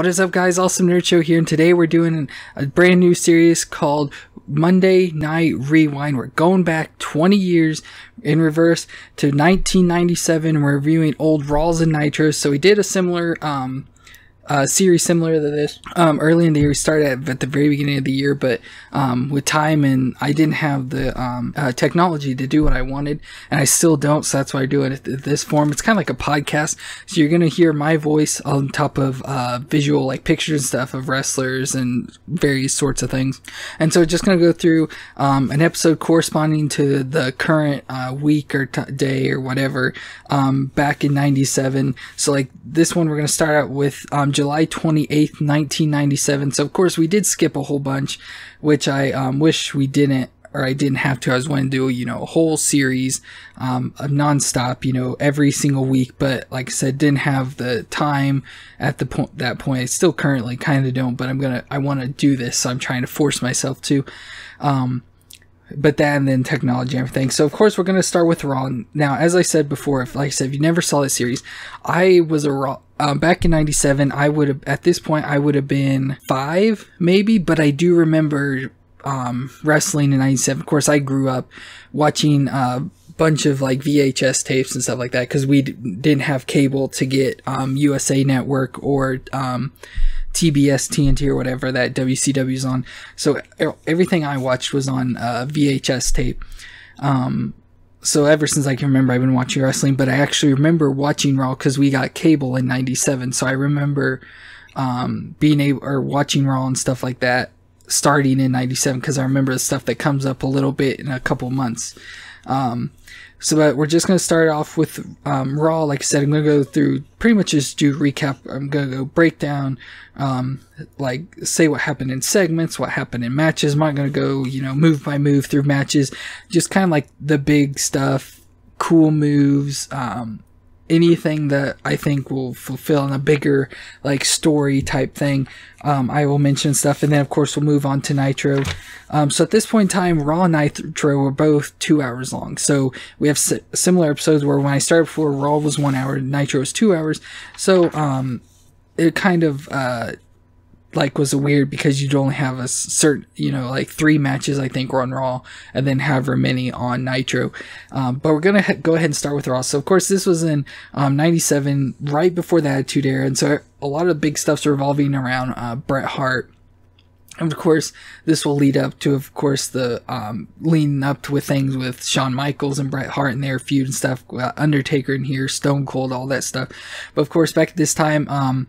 What is up, guys? Awesome Nerd Show here, and today we're doing a brand new series called Monday Night Rewind. We're going back 20 years in reverse to 1997. We're reviewing old Raws and Nitros. So we did a similar um, uh, series similar to this. Um, early in the year, we started at, at the very beginning of the year, but um, with time and I didn't have the um, uh, technology to do what I wanted, and I still don't. So that's why I do it in this form. It's kind of like a podcast. So you're gonna hear my voice on top of uh, visual, like pictures and stuff of wrestlers and various sorts of things. And so just gonna go through um, an episode corresponding to the current uh, week or day or whatever um, back in '97. So like this one, we're gonna start out with um, July 28th, 1997. So, of course, we did skip a whole bunch, which I um, wish we didn't, or I didn't have to. I was wanting to do, you know, a whole series um, nonstop, you know, every single week. But like I said, didn't have the time at the point that point. I still currently kind of don't, but I'm gonna, I want to do this, so I'm trying to force myself to. Um, but that and then technology and everything. So of course we're gonna start with Raw. Now, as I said before, if like I said, if you never saw the series, I was a Raw um, back in '97. I would have at this point I would have been five maybe, but I do remember um, wrestling in '97. Of course, I grew up watching a uh, bunch of like VHS tapes and stuff like that because we didn't have cable to get um, USA Network or um, TBS, TNT, or whatever that WCW's on. So everything I watched was on uh, VHS tape. Um, so ever since I can remember, I've been watching wrestling. But I actually remember watching Raw because we got cable in '97. So I remember um, being able or watching Raw and stuff like that starting in 97 because I remember the stuff that comes up a little bit in a couple months. Um, so, but we're just going to start off with um, Raw. Like I said, I'm going to go through pretty much just do recap. I'm going to go break down, um, like say what happened in segments, what happened in matches. I'm not going to go, you know, move by move through matches. Just kind of like the big stuff, cool moves, um, anything that I think will fulfill in a bigger like story type thing. Um, I will mention stuff, and then of course we'll move on to Nitro. Um, so at this point in time, Raw and Nitro were both two hours long. So we have si- similar episodes where when I started before, Raw was one hour, Nitro was two hours. So um, it kind of uh, like was weird because you'd only have a certain, you know, like three matches I think were on Raw, and then however many on Nitro. Um, but we're gonna ha- go ahead and start with Raw. So of course this was in um, '97, right before the Attitude Era, and so a lot of big stuff's revolving around uh, Bret Hart. And of course, this will lead up to, of course, the um, leading up to with things with Shawn Michaels and Bret Hart and their feud and stuff, uh, Undertaker in here, Stone Cold, all that stuff. But of course, back at this time, um,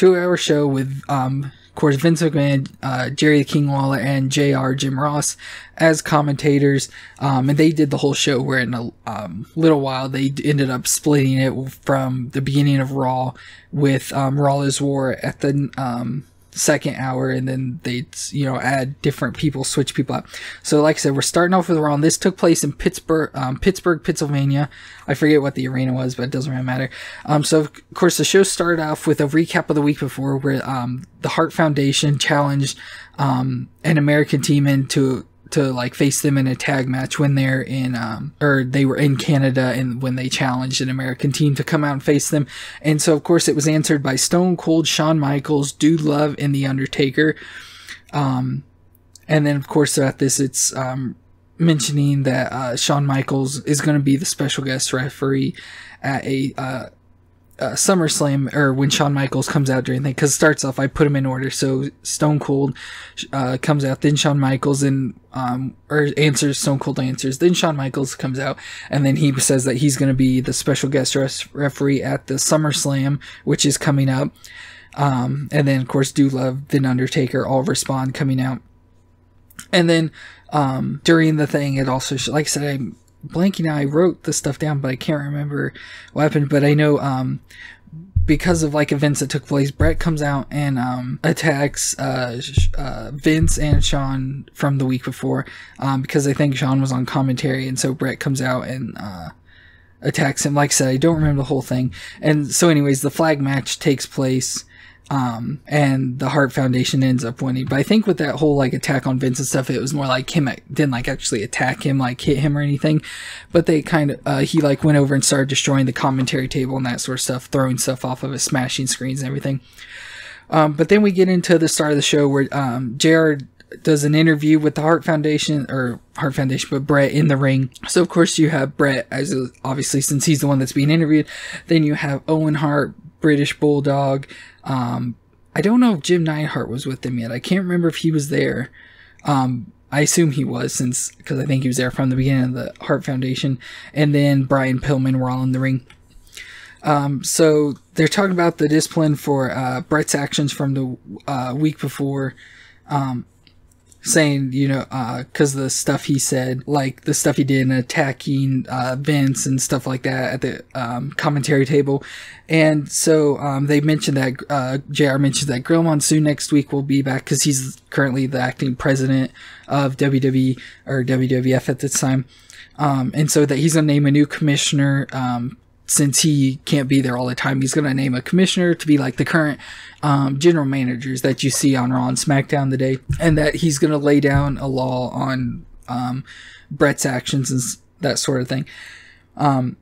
two hour show with, um, of course, Vince McMahon, uh, Jerry the King Lawler, and JR Jim Ross as commentators. Um, and they did the whole show where in a um, little while they ended up splitting it from the beginning of Raw with um, Raw is War at the um, second hour and then they you know add different people switch people up so like i said we're starting off with Raw. this took place in pittsburgh um, pittsburgh pennsylvania. I forget what the arena was but it doesn't really matter. Um, so of course the show started off with a recap of the week before where um, the Hart foundation challenged um, an american team into to like face them in a tag match when they're in um or they were in Canada and when they challenged an American team to come out and face them. And so of course it was answered by Stone Cold, Shawn Michaels, Dude Love, and The Undertaker. Um and then of course at this it's um mentioning that uh Shawn Michaels is gonna be the special guest referee at a uh uh, SummerSlam or when Shawn Michaels comes out during thing because it starts off I put him in order so Stone Cold uh, comes out then Shawn Michaels and um or answers Stone Cold answers then Shawn Michaels comes out and then he says that he's going to be the special guest res- referee at the SummerSlam which is coming up. Um and then of course Dude Love then Undertaker all respond coming out. And then um during the thing it also like I said I blanking out. I wrote the stuff down, but I can't remember what happened. But I know um, because of like events that took place, Bret comes out and um, attacks uh, uh, Vince and Shawn from the week before um, because I think Shawn was on commentary, and so Bret comes out and uh, attacks him. Like I said, I don't remember the whole thing. And so, anyways, the flag match takes place. Um, and the Hart Foundation ends up winning. But I think with that whole like attack on Vince and stuff, it was more like him didn't like actually attack him, like hit him or anything. But they kind of, uh, he like went over and started destroying the commentary table and that sort of stuff, throwing stuff off of it, smashing screens and everything. Um, but then we get into the start of the show where um, JR does an interview with the Hart Foundation or Hart Foundation, but Bret in the ring. So of course you have Bret as obviously since he's the one that's being interviewed. Then you have Owen Hart, British Bulldog. Um, I don't know if Jim Neidhart was with them yet. I can't remember if he was there. Um, I assume he was since because I think he was there from the beginning of the Hart Foundation. And then Brian Pillman were all in the ring. Um, so they're talking about the discipline for uh, Bret's actions from the uh, week before. Um, saying, you know, because uh, the stuff he said, like the stuff he did in attacking uh, Vince and stuff like that at the um, commentary table. And so um, they mentioned that, uh, JR mentioned that Gorilla Monsoon next week will be back because he's currently the acting president of WWE or WWF at this time. Um, and so that he's going to name a new commissioner um, since he can't be there all the time, he's going to name a commissioner to be like the current um, general managers that you see on Raw and SmackDown today, and that he's going to lay down a law on um, Bret's actions and that sort of thing. Um,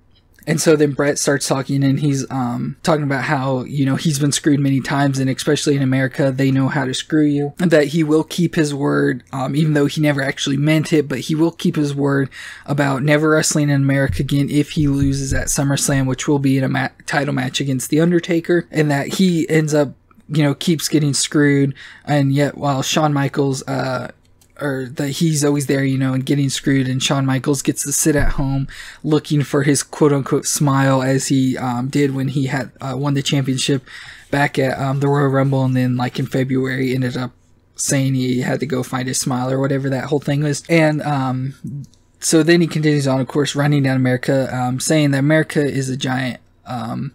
and so then Bret starts talking and he's um, talking about how, you know, he's been screwed many times and especially in America, they know how to screw you. And that he will keep his word, um, even though he never actually meant it, but he will keep his word about never wrestling in America again if he loses at SummerSlam, which will be in a ma- title match against The Undertaker. And that he ends up you know, keeps getting screwed. And yet, while Shawn Michaels, uh, or that he's always there, you know, and getting screwed. And Shawn Michaels gets to sit at home looking for his quote unquote smile as he um, did when he had uh, won the championship back at um, the Royal Rumble. And then, like in February, ended up saying he had to go find his smile or whatever that whole thing was. And um, so then he continues on, of course, running down America, um, saying that America is a giant um,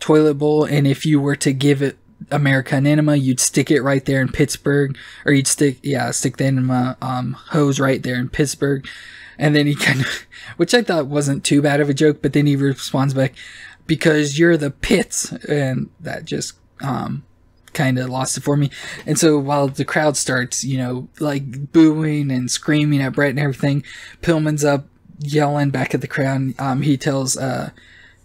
toilet bowl. And if you were to give it America Enema, you'd stick it right there in Pittsburgh, or you'd stick, yeah, stick the enema um, hose right there in Pittsburgh. And then he kind of, which I thought wasn't too bad of a joke, but then he responds back, because you're the pits. And that just, um, kind of lost it for me. And so while the crowd starts, you know, like booing and screaming at Bret and everything, Pillman's up yelling back at the crowd. Um, he tells, uh,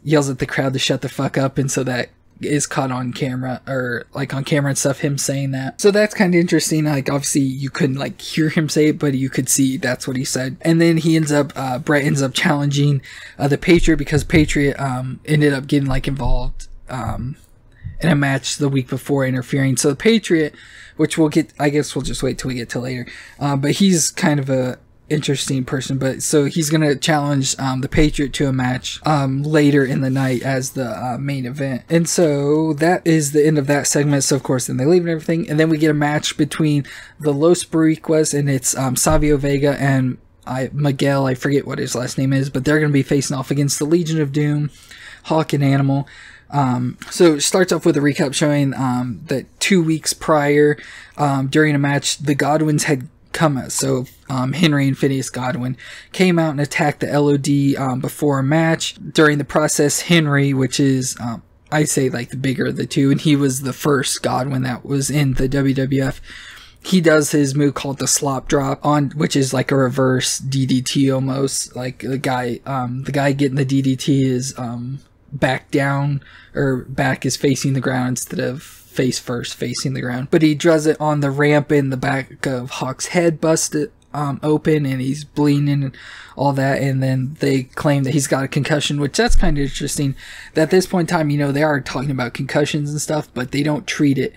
yells at the crowd to shut the fuck up. And so that is caught on camera or like on camera and stuff him saying that. So that's kind of interesting like obviously you couldn't like hear him say it but you could see that's what he said. And then he ends up uh bret ends up challenging uh, the patriot because patriot um ended up getting like involved um in a match the week before interfering. So the patriot which we'll get i guess we'll just wait till we get to later uh, but he's kind of a interesting person. But so he's gonna challenge um, the Patriot to a match um, later in the night as the uh, main event. And so that is the end of that segment. So of course, then they leave and everything, and then we get a match between the Los Boricuas and it's um, Savio Vega and I Miguel. I forget what his last name is, but they're gonna be facing off against the Legion of Doom, Hawk and Animal. Um, so it starts off with a recap showing um, that two weeks prior, um, during a match, the Godwins had come out. so um, Henry and Phineas Godwin came out and attacked the LOD um, before a match. During the process, Henry, which is um, I say like the bigger of the two, and he was the first Godwin that was in the WWF. He does his move called the slop drop on, which is like a reverse DDT almost. Like the guy, um, the guy getting the DDT is um, back down or back is facing the ground instead of face first facing the ground. But he does it on the ramp in the back of Hawk's head busted um, open and he's bleeding and all that. And then they claim that he's got a concussion, which that's kind of interesting. That at this point in time, you know, they are talking about concussions and stuff, but they don't treat it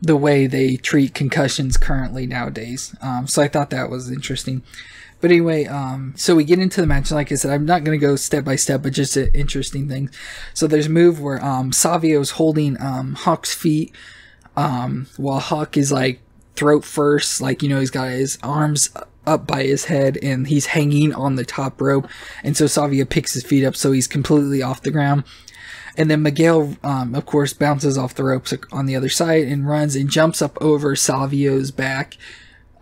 the way they treat concussions currently nowadays. Um, so I thought that was interesting. But anyway, um, so we get into the match. Like I said, I'm not going to go step by step, but just an interesting thing. So there's a move where um, Savio's holding um, Hawk's feet um, while Hawk is like throat first. Like, you know, he's got his arms up by his head and he's hanging on the top rope. And so Savio picks his feet up so he's completely off the ground. And then Miguel, um, of course, bounces off the ropes on the other side and runs and jumps up over Savio's back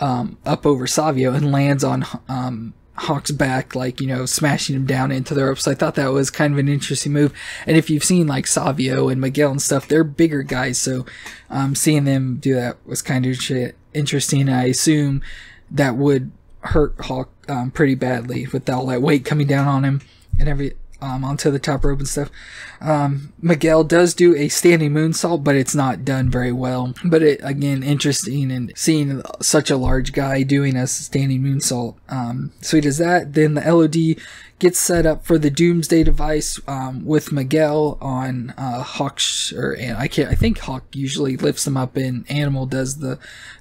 um, up over Savio and lands on um, Hawk's back, like, you know, smashing him down into the ropes. I thought that was kind of an interesting move. And if you've seen like Savio and Miguel and stuff, they're bigger guys. So um, seeing them do that was kind of interesting. I assume that would hurt Hawk um, pretty badly with all that weight coming down on him and every um, onto the top rope and stuff. Um, Miguel does do a standing moonsault, but it's not done very well. But it again interesting and seeing such a large guy doing a standing moonsault. Um, so he does that. Then the LOD gets set up for the Doomsday device um, with Miguel on uh, or I can't. I think Hawk usually lifts him up, and Animal does the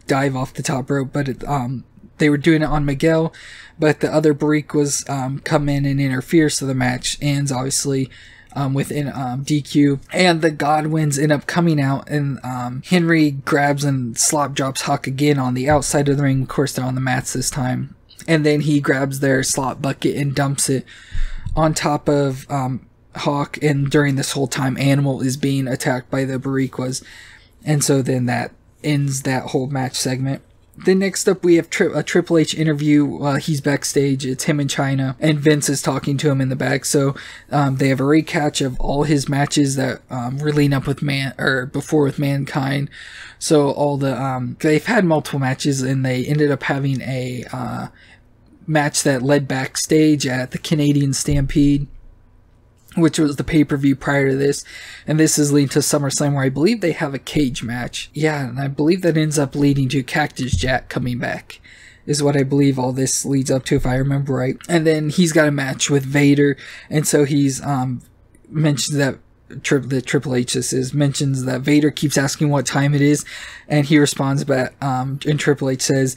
dive off the top rope. But it, um, they were doing it on Miguel, but the other Boricuas um, come in and interfere, so the match ends obviously um, within um, DQ. And the Godwins end up coming out, and um, Henry grabs and slop drops Hawk again on the outside of the ring. Of course, they're on the mats this time. And then he grabs their slop bucket and dumps it on top of um, Hawk. And during this whole time, Animal is being attacked by the Boricuas. And so then that ends that whole match segment. Then next up, we have tri- a Triple H interview. Uh, he's backstage. It's him in Chyna, and Vince is talking to him in the back. So um, they have a recatch of all his matches that um, were leading up with man or before with Mankind. So all the um, they've had multiple matches, and they ended up having a uh, match that led backstage at the Canadian Stampede which was the pay per view prior to this, and this is leading to SummerSlam, where I believe they have a cage match. Yeah, and I believe that ends up leading to Cactus Jack coming back, is what I believe all this leads up to, if I remember right. And then he's got a match with Vader, and so he's um mentioned that tri- the Triple H this is mentions that Vader keeps asking what time it is, and he responds back, um, and Triple H says,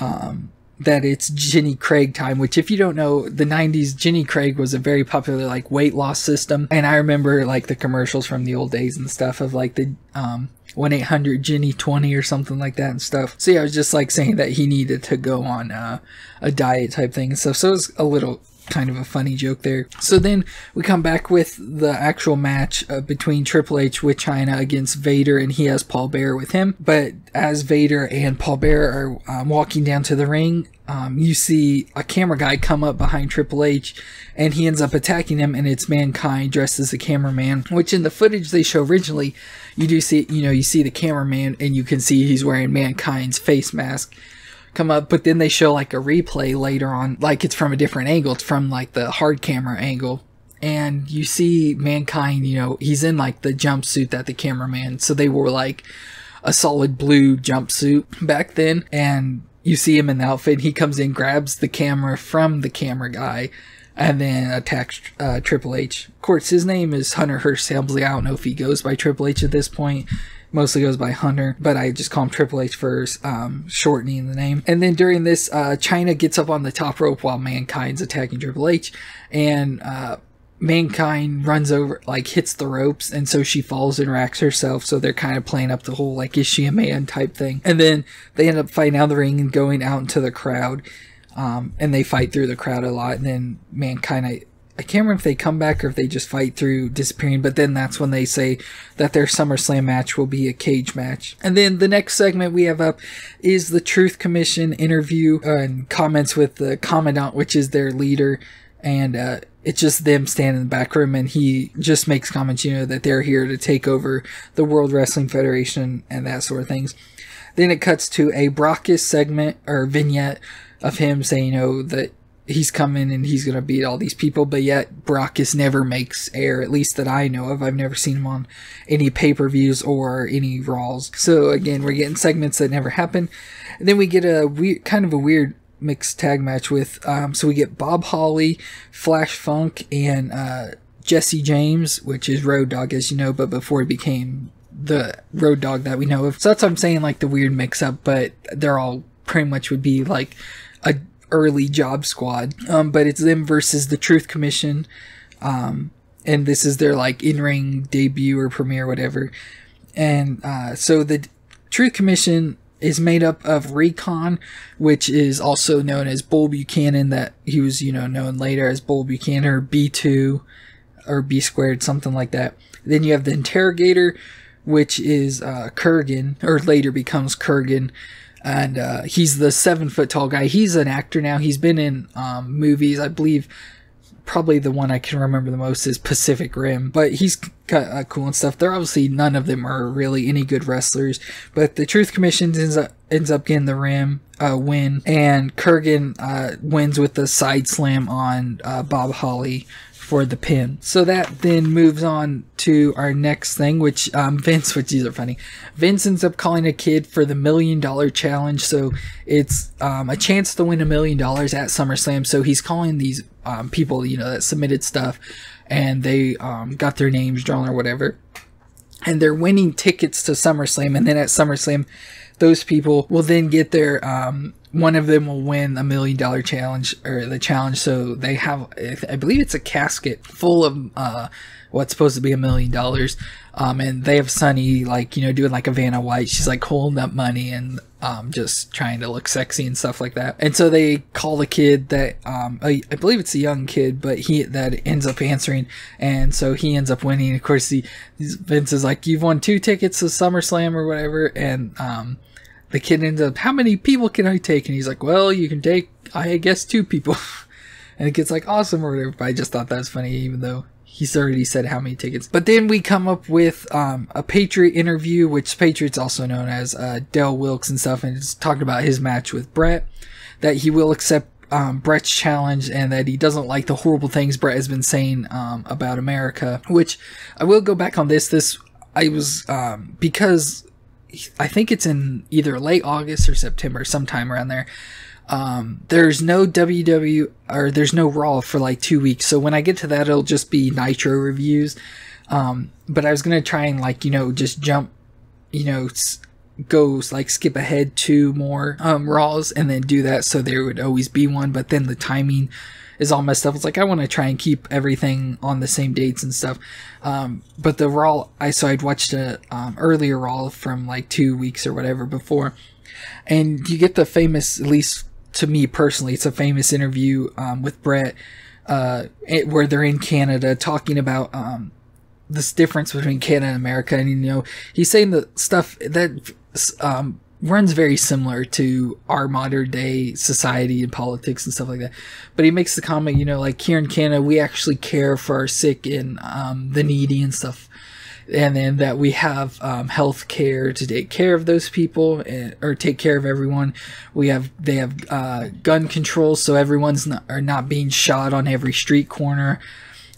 um, that it's Jenny Craig time, which if you don't know, the 90s, Jenny Craig was a very popular like weight loss system. And I remember like the commercials from the old days and stuff of like the, um, 1-800 Jenny 20 or something like that and stuff. So yeah, I was just like saying that he needed to go on, uh, a diet type thing and stuff. So it was a little kind of a funny joke there. So then we come back with the actual match uh, between Triple H with Chyna against Vader, and he has Paul Bearer with him. But as Vader and Paul Bearer are um, walking down to the ring, um, you see a camera guy come up behind Triple H, and he ends up attacking him, and it's Mankind dressed as a cameraman. Which in the footage they show originally, you do see, you know, you see the cameraman, and you can see he's wearing Mankind's face mask come up, but then they show like a replay later on, like it's from a different angle. It's from like the hard camera angle. And you see Mankind, you know, he's in like the jumpsuit that the cameraman, so they wore like a solid blue jumpsuit back then. And you see him in the outfit. He comes in, grabs the camera from the camera guy, and then attacks uh, Triple H. Of course, his name is Hunter Hearst Helmsley. I don't know if he goes by Triple H at this point mostly goes by Hunter, but I just call him Triple H for um, shortening the name. And then during this, uh, Chyna gets up on the top rope while Mankind's attacking Triple H, and uh, Mankind runs over, like hits the ropes, and so she falls and racks herself. So they're kind of playing up the whole like is she a man type thing. And then they end up fighting out of the ring and going out into the crowd. Um, and they fight through the crowd a lot, and then Mankind I can't remember if they come back or if they just fight through disappearing, but then that's when they say that their SummerSlam match will be a cage match. And then the next segment we have up is the Truth Commission interview uh, and comments with the Commandant, which is their leader. And uh, it's just them standing in the back room, and he just makes comments, you know, that they're here to take over the World Wrestling Federation and that sort of things. Then it cuts to a Brakkus segment or vignette of him saying, you know, that he's coming and he's gonna beat all these people, but yet Brakkus never makes air, at least that I know of. I've never seen him on any pay per views or any Raws. So again, we're getting segments that never happen. And then we get a weird, kind of a weird mixed tag match with, um, so we get Bob Holly, Flash Funk, and uh, Jesse James, which is Road Dog, as you know, but before he became the Road Dog that we know of. So that's what I'm saying, like the weird mix up, but they're all pretty much would be like a early job squad. Um, but it's them versus the Truth Commission. Um, and this is their like in ring debut or premiere, whatever. And uh, so the Truth Commission is made up of Recon, which is also known as Bull Buchanan, that he was, you know, known later as Bull Buchanan or B2 or B squared, something like that. Then you have the Interrogator, which is uh, Kurrgan, or later becomes Kurrgan, and uh, he's the seven foot tall guy. He's an actor now. He's been in um, movies, I believe. Probably the one I can remember the most is Pacific Rim, but he's uh, cool and stuff. They're obviously none of them are really any good wrestlers, but the Truth Commission ends up ends up getting the rim uh, win, and Kurrgan uh, wins with the side slam on uh, Bob Holly for the pin. So that then moves on to our next thing, which um, Vince, which these are funny. Vince ends up calling a kid for the million dollar challenge. So it's um, a chance to win a million dollars at SummerSlam. So he's calling these um, people, you know, that submitted stuff and they um, got their names drawn or whatever. And they're winning tickets to SummerSlam. And then at SummerSlam, those people will then get their um, one of them will win a million dollar challenge or the challenge. So they have, I believe it's a casket full of uh, what's supposed to be a million dollars. Um, and they have Sunny like you know doing like a Vanna White. She's like holding up money and um, just trying to look sexy and stuff like that. And so they call the kid that um, I, I believe it's a young kid, but he that ends up answering, and so he ends up winning. Of course, he Vince is like, "You've won two tickets to SummerSlam or whatever," and um, the kid ends up, "How many people can I take?" And he's like, "Well, you can take, I guess, two people." and it gets like awesome or whatever. But I just thought that was funny, even though he's already said how many tickets. But then we come up with um, a Patriot interview, which Patriot's also known as uh, Del Wilkes and stuff, and it's talking about his match with Bret, that he will accept um, Bret's challenge and that he doesn't like the horrible things Bret has been saying um, about America. Which I will go back on this. This I was um, because I think it's in either late August or September, sometime around there um, there's no WW or there's no Raw for like two weeks. So when I get to that, it'll just be Nitro reviews. Um, but I was gonna try and like you know just jump, you know, s- go like skip ahead two more um, Raws and then do that so there would always be one. But then the timing is all messed up. It's like I want to try and keep everything on the same dates and stuff. Um, but the Raw, I so I'd watched a um, earlier Raw from like two weeks or whatever before, and you get the famous at least to me personally, it's a famous interview um, with Bret, uh, it, where they're in Canada talking about um, this difference between Canada and America. And, you know, he's saying the stuff that um, runs very similar to our modern day society and politics and stuff like that. But he makes the comment, you know, like here in Canada, we actually care for our sick and um, the needy and stuff and then that we have um, health care to take care of those people and, or take care of everyone. We have they have uh, gun control, so everyone's not are not being shot on every street corner,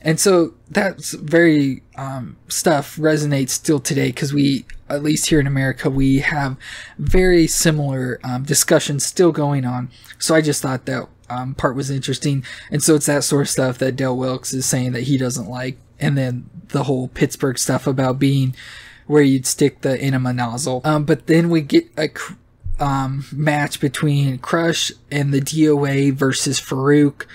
and so that's very um, stuff resonates still today because we at least here in America we have very similar um, discussions still going on. So I just thought that um, part was interesting, and so it's that sort of stuff that Del Wilkes is saying that he doesn't like and then the whole Pittsburgh stuff about being where you'd stick the enema nozzle. Um, but then we get a um, match between Crush and the DOA versus Farouk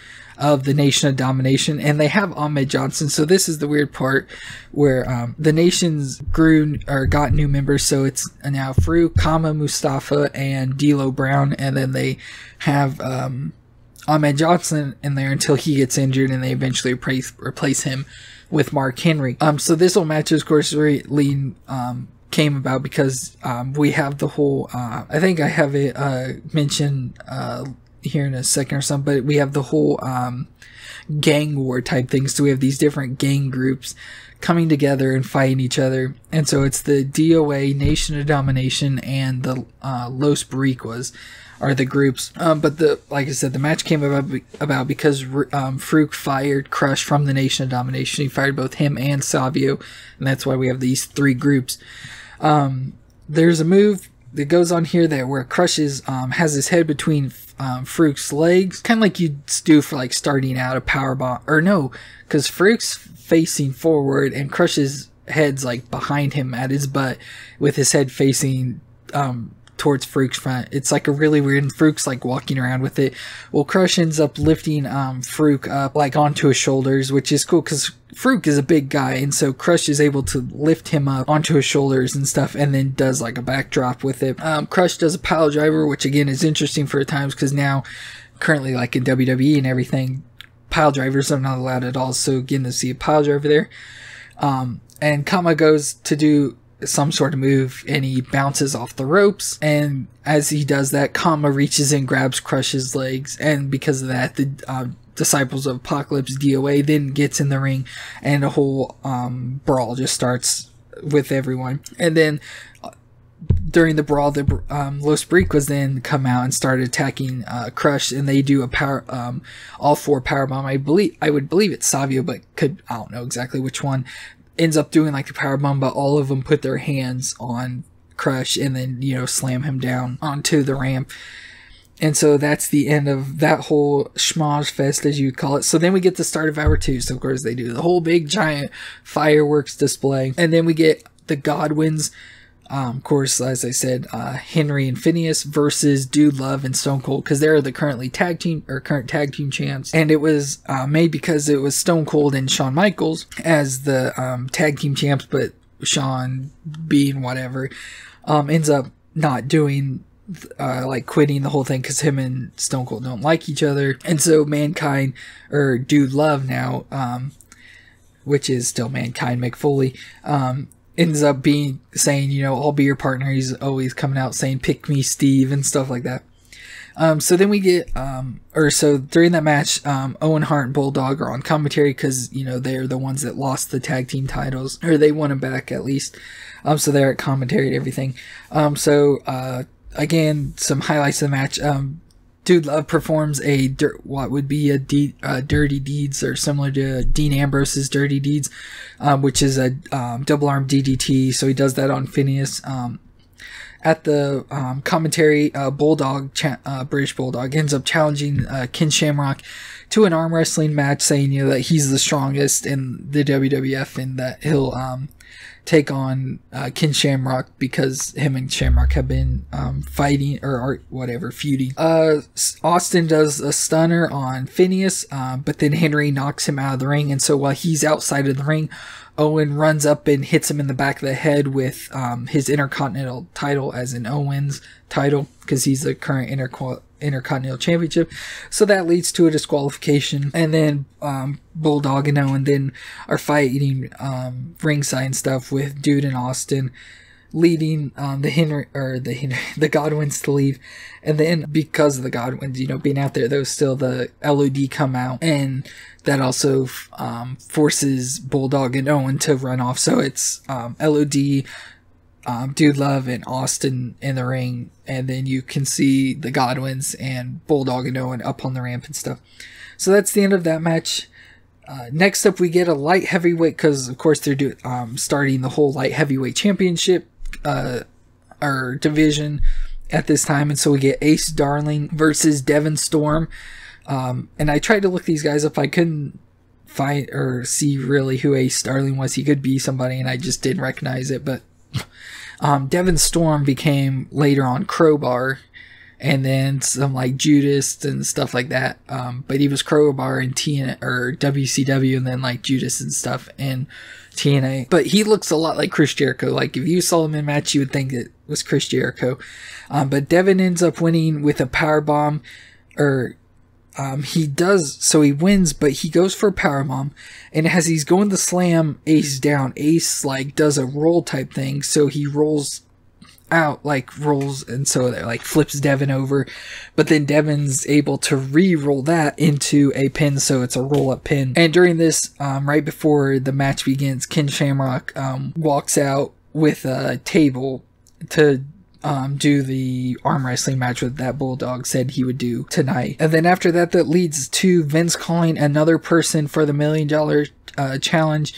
of the Nation of Domination, and they have Ahmed Johnson. So this is the weird part where um, the nations grew or got new members. So it's now Farouk, Kama Mustafa, and D'Lo Brown, and then they have um, Ahmed Johnson in there until he gets injured, and they eventually replace replace him with Mark Henry. Um, so this whole match, of course, lean. Um, came about because um, we have the whole. Uh, I think I have it uh, mentioned uh, here in a second or something, but we have the whole um, gang war type thing. So we have these different gang groups coming together and fighting each other, and so it's the DOA, Nation of Domination, and the uh, Los Boricuas are the groups. Um, but the like I said, the match came about about because um, Farouk fired Crush from the Nation of Domination. He fired both him and Savio, and that's why we have these three groups. Um, there's a move that goes on here that where Crush is, um, has his head between um, Farouk's legs, kind of like you do for like starting out a power bomb, or no, because Farouk's facing forward and Crush's head's like behind him at his butt, with his head facing um, towards Farouk's front. It's like a really weird, and Farouk's like walking around with it. Well, Crush ends up lifting um, Farouk up like onto his shoulders, which is cool because Farouk is a big guy, and so Crush is able to lift him up onto his shoulders and stuff, and then does like a backdrop with it. Um, Crush does a pile driver, which again is interesting for the times because now, currently, like in WWE and everything, pile drivers are not allowed at all. So getting to see a pile driver there. Um, and Kama goes to do some sort of move and he bounces off the ropes and as he does that Kama reaches in grabs Crush's legs and because of that the uh, disciples of apocalypse doa then gets in the ring and a whole um, brawl just starts with everyone and then uh, during the brawl, the um, Los Boricuas then come out and start attacking uh, Crush, and they do a power, um, all four power bomb. I believe I would believe it's Savio, but could I don't know exactly which one ends up doing like the power bomb. But all of them put their hands on Crush and then you know slam him down onto the ramp. And so that's the end of that whole schmoz fest, as you call it. So then we get the start of hour two. So of course they do the whole big giant fireworks display, and then we get the Godwins um, of course, as I said, uh, Henry and Phineas versus Dude Love and Stone Cold because they're the currently tag team or current tag team champs, and it was uh, made because it was Stone Cold and Shawn Michaels as the um, tag team champs, but Shawn being whatever um, ends up not doing uh, like quitting the whole thing because him and Stone Cold don't like each other, and so Mankind or Dude Love now, um, which is still Mankind Mick Foley, um, ends up being saying, you know, I'll be your partner. He's always coming out saying, pick me, Steve, and stuff like that. Um, so then we get, um, or so during that match, um, Owen Hart and Bulldog are on commentary because, you know, they're the ones that lost the tag team titles, or they won them back at least. Um, so they're at commentary and everything. Um, so, uh, again, some highlights of the match. Um, Dude Love performs a dirt, what would be a uh, Dirty Deeds or similar to Dean Ambrose's Dirty Deeds, um, which is a um, double arm DDT. So he does that on Phineas. Um, at the um, commentary, uh, Bulldog, cha- uh, British Bulldog, ends up challenging uh, Ken Shamrock to an arm wrestling match, saying you know that he's the strongest in the WWF and that he'll um, take on uh, Ken Shamrock because him and Shamrock have been um, fighting or, or, whatever feuding. Uh, Austin does a stunner on Phineas, uh, but then Henry knocks him out of the ring, and so while he's outside of the ring, Owen runs up and hits him in the back of the head with um, his Intercontinental title, as in Owen's title, because he's the current Intercontinental Intercontinental Championship. So that leads to a disqualification. And then um, Bulldog and Owen then are fighting um, ringside and stuff with Dude and Austin, leading um, the Henry or the Henry, the Godwins to leave. And then because of the Godwins, you know, being out there, though, still the LOD come out, and that also um, forces Bulldog and Owen to run off. So it's um, LOD um, Dude Love and Austin in the ring, and then you can see the Godwins and Bulldog and Owen up on the ramp and stuff. So that's the end of that match. Uh, next up, we get a light heavyweight because, of course, they're do- um, starting the whole light heavyweight championship uh, or division at this time, and so we get Ace Darling versus Devon Storm. Um, and I tried to look these guys up. I couldn't find or see really who Ace Darling was. He could be somebody, and I just didn't recognize it. But um, Devon Storm became later on Crowbar, and then some like Judas and stuff like that. Um, but he was Crowbar in TNA or WCW, and then like Judas and stuff in TNA. But he looks a lot like Chris Jericho. Like if you saw him in match, you would think it was Chris Jericho. Um, but Devon ends up winning with a power bomb, or um, he does so he wins, but he goes for a power bomb, and as he's going to slam Ace down, Ace like does a roll type thing, so he rolls out like rolls, and so that like flips Devon over, but then Devon's able to re-roll that into a pin, so it's a roll-up pin. And during this, um, right before the match begins, Ken Shamrock um, walks out with a table to um, do the arm wrestling match with that Bulldog said he would do tonight. And then after that, that leads to Vince calling another person for the million dollar uh, challenge.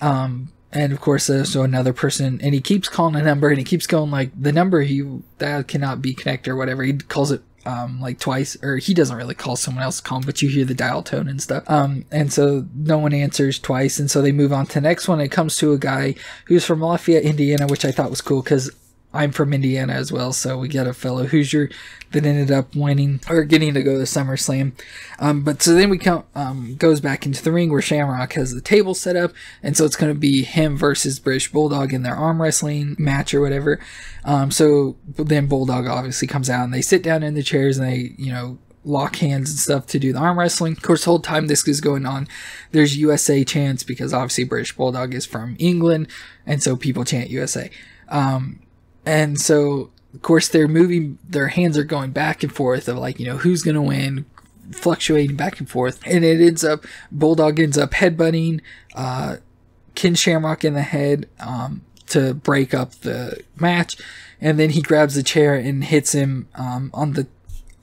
Um, and of course, there's so another person, and he keeps calling a number, and he keeps going like the number he that cannot be connected or whatever. He calls it um, like twice, or he doesn't really call someone else call but you hear the dial tone and stuff. Um, and so no one answers twice, and so they move on to the next one. It comes to a guy who's from Lafayette, Indiana, which I thought was cool because I'm from Indiana as well, so we got a fellow Hoosier that ended up winning or getting to go to SummerSlam. Um, but so then we come um, goes back into the ring where Shamrock has the table set up, and so it's going to be him versus British Bulldog in their arm wrestling match or whatever. Um, so then Bulldog obviously comes out and they sit down in the chairs and they you know lock hands and stuff to do the arm wrestling. Of course, the whole time this is going on, there's USA chants because obviously British Bulldog is from England, and so people chant USA. Um, and so, of course, they're moving, their hands are going back and forth of like, you know, who's going to win, fluctuating back and forth. And it ends up, Bulldog ends up headbutting uh, Ken Shamrock in the head um, to break up the match, and then he grabs the chair and hits him um, on the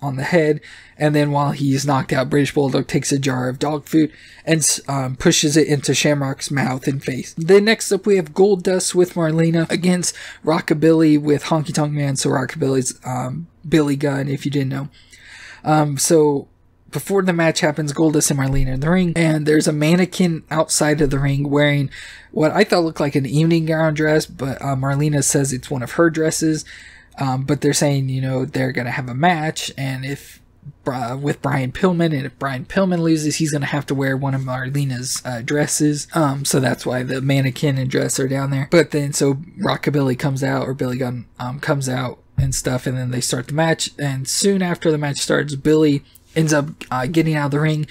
on the head. And then while he's knocked out, British Bulldog takes a jar of dog food and um, pushes it into Shamrock's mouth and face. Then next up we have Goldust with Marlena against Rockabilly with Honky Tonk Man. So Rockabilly's um, Billy Gunn, if you didn't know. Um, so before the match happens, Goldust and Marlena in the ring, and there's a mannequin outside of the ring wearing what I thought looked like an evening gown dress, but uh, Marlena says it's one of her dresses. Um, but they're saying, you know, they're going to have a match, and if uh, with Brian Pillman, and if Brian Pillman loses, he's going to have to wear one of Marlena's uh, dresses. Um, so that's why the mannequin and dress are down there. But then, so Rockabilly comes out, or Billy Gunn um, comes out and stuff, and then they start the match. And soon after the match starts, Billy ends up uh, getting out of the ring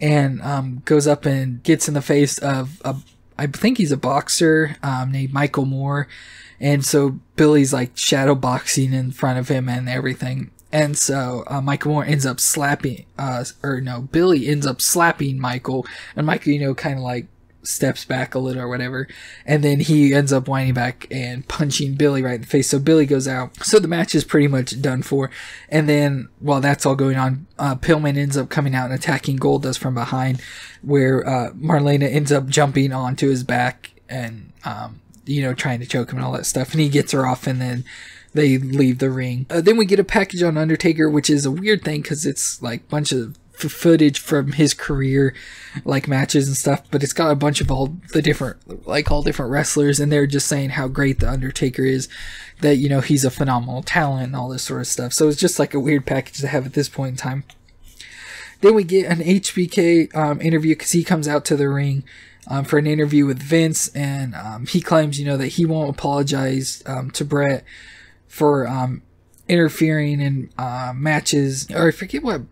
and um, goes up and gets in the face of a, I think he's a boxer um, named Michael Moore and so Billy's like shadow boxing in front of him and everything. And so uh, Michael Moore ends up slapping, uh, or no, Billy ends up slapping Michael, and Michael, you know, kind of like steps back a little or whatever, and then he ends up whining back and punching Billy right in the face. So Billy goes out. So the match is pretty much done for. And then while that's all going on, uh, Pillman ends up coming out and attacking Goldust from behind, where uh, Marlena ends up jumping onto his back and um, you know, trying to choke him and all that stuff. And he gets her off, and then they leave the ring. Uh, then we get a package on Undertaker, which is a weird thing because it's like bunch of footage from his career, like matches and stuff. But it's got a bunch of all the different, like all different wrestlers, and they're just saying how great the Undertaker is. That you know he's a phenomenal talent and all this sort of stuff. So it's just like a weird package to have at this point in time. Then we get an HBK um, interview because he comes out to the ring um, for an interview with Vince, and um, he claims, you know, that he won't apologize um, to Bret for um, interfering in uh, matches, or I forget what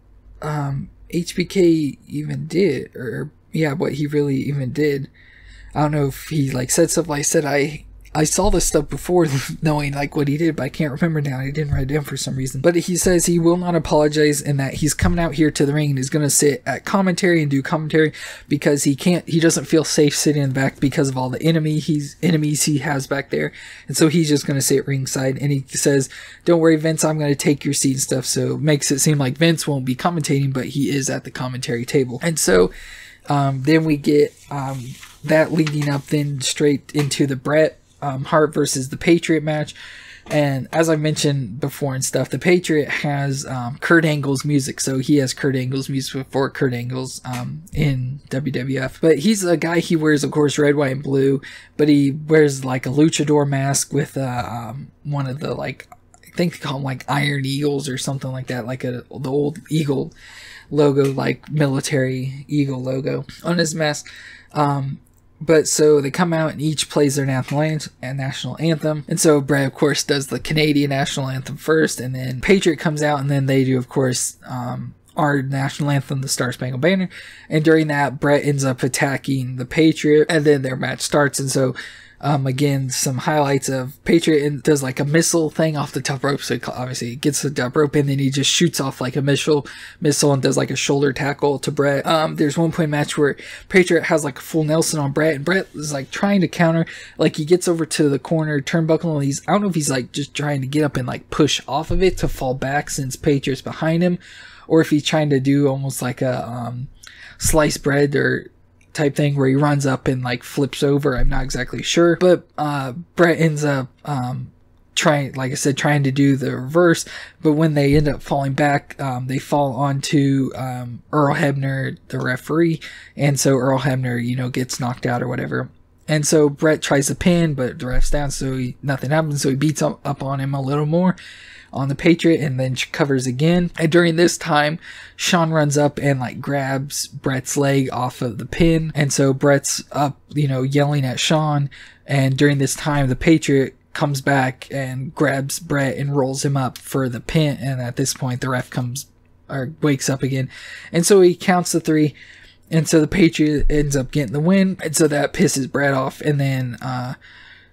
HBK even did, or yeah, what he really even did. I don't know if he like said stuff like said I I saw this stuff before knowing like what he did, but I can't remember now. He didn't write it down for some reason. But he says he will not apologize and that he's coming out here to the ring and he's gonna sit at commentary and do commentary because he can't he doesn't feel safe sitting in the back because of all the enemy he's enemies he has back there. And so he's just gonna sit ringside and he says, Don't worry, Vince, I'm gonna take your seat and stuff. So makes it seem like Vince won't be commentating, but he is at the commentary table. And so um, then we get um, that leading up then straight into the Bret um, Hart versus the Patriot match. And as I mentioned before and stuff, the Patriot has um, Kurt Angle's music. So he has Kurt Angle's music before Kurt Angle's um, in WWF. But he's a guy, he wears, of course, red, white, and blue. But he wears like a luchador mask with uh, um, one of the like, I think they call them like Iron Eagles or something like that, like a, the old eagle logo, like military eagle logo on his mask. Um, but so they come out and each plays their national anthem, national anthem. And so Bret, of course, does the Canadian national anthem first, and then Patriot comes out, and then they do, of course, um, our national anthem, the Star Spangled Banner. And during that, Bret ends up attacking the Patriot, and then their match starts. And so um, again, some highlights of Patriot and does like a missile thing off the top rope. So obviously he gets the top rope and then he just shoots off like a missile, missile and does like a shoulder tackle to Bret. Um, there's one point match where Patriot has like a full Nelson on Bret and Bret is like trying to counter. Like he gets over to the corner turnbuckle and he's, I don't know if he's like just trying to get up and like push off of it to fall back since Patriot's behind him or if he's trying to do almost like a, um, sliced bread or type thing where he runs up and like flips over. I'm not exactly sure, but uh, Bret ends up um, trying, like I said, trying to do the reverse. But when they end up falling back, um, they fall onto um, Earl Hebner, the referee, and so Earl Hebner, you know, gets knocked out or whatever. And so Bret tries to pin, but the ref's down, so he, nothing happens. So he beats up, up on him a little more on the Patriot and then she covers again. And during this time, Shawn runs up and like grabs Bret's leg off of the pin. And so Bret's up, you know, yelling at Shawn. And during this time, the Patriot comes back and grabs Bret and rolls him up for the pin. And at this point, the ref comes or wakes up again. And so he counts the three. And so the Patriot ends up getting the win. And so that pisses Bret off. And then, uh,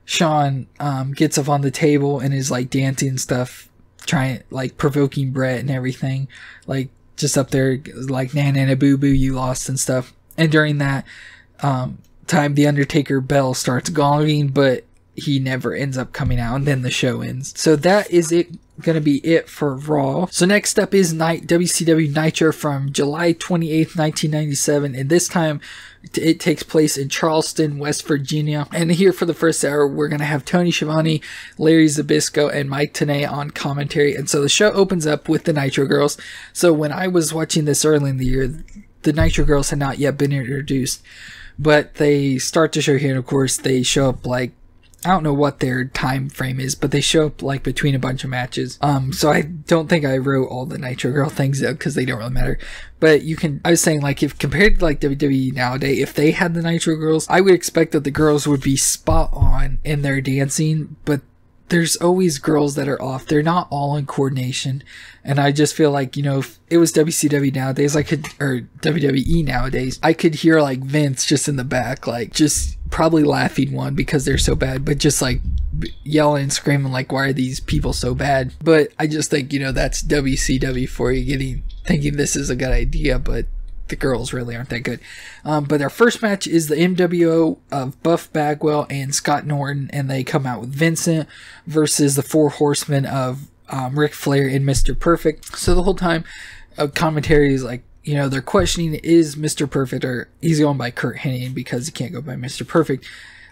Shawn um, gets up on the table and is like dancing stuff trying like provoking Bret and everything, like just up there like na na boo boo you lost and stuff. And during that um, time, the Undertaker bell starts gonging, but he never ends up coming out and then the show ends. So that is it gonna be it for Raw. So next up is Night WCW Nitro from July 28th, 1997, and this time it takes place in Charleston, West Virginia. And here for the first hour, we're gonna have Tony Schiavone, Larry Zbyszko, and Mike Tenay on commentary. And so the show opens up with the Nitro Girls. So when I was watching this early in the year, the Nitro Girls had not yet been introduced. But they start to show here, and of course, they show up like I don't know what their time frame is, but they show up like between a bunch of matches. Um, so I don't think I wrote all the Nitro Girl things up because they don't really matter. But you can, I was saying like if compared to like WWE nowadays, if they had the Nitro Girls, I would expect that the girls would be spot on in their dancing, but there's always girls that are off. They're not all in coordination. And I just feel like, you know, if it was WCW nowadays, I could, or WWE nowadays, I could hear like Vince just in the back, like just probably laughing one because they're so bad, but just like yelling and screaming, like, why are these people so bad? But I just think, you know, that's WCW for you getting, thinking this is a good idea, but the girls really aren't that good. Um, but our first match is the NWO of Buff Bagwell and Scott Norton, and they come out with Vincent versus the Four Horsemen of um, Ric Flair and Mr. Perfect. So the whole time, uh, commentary is like, you know, they're questioning is Mr. Perfect or he's going by Curt Hennig because he can't go by Mr. Perfect.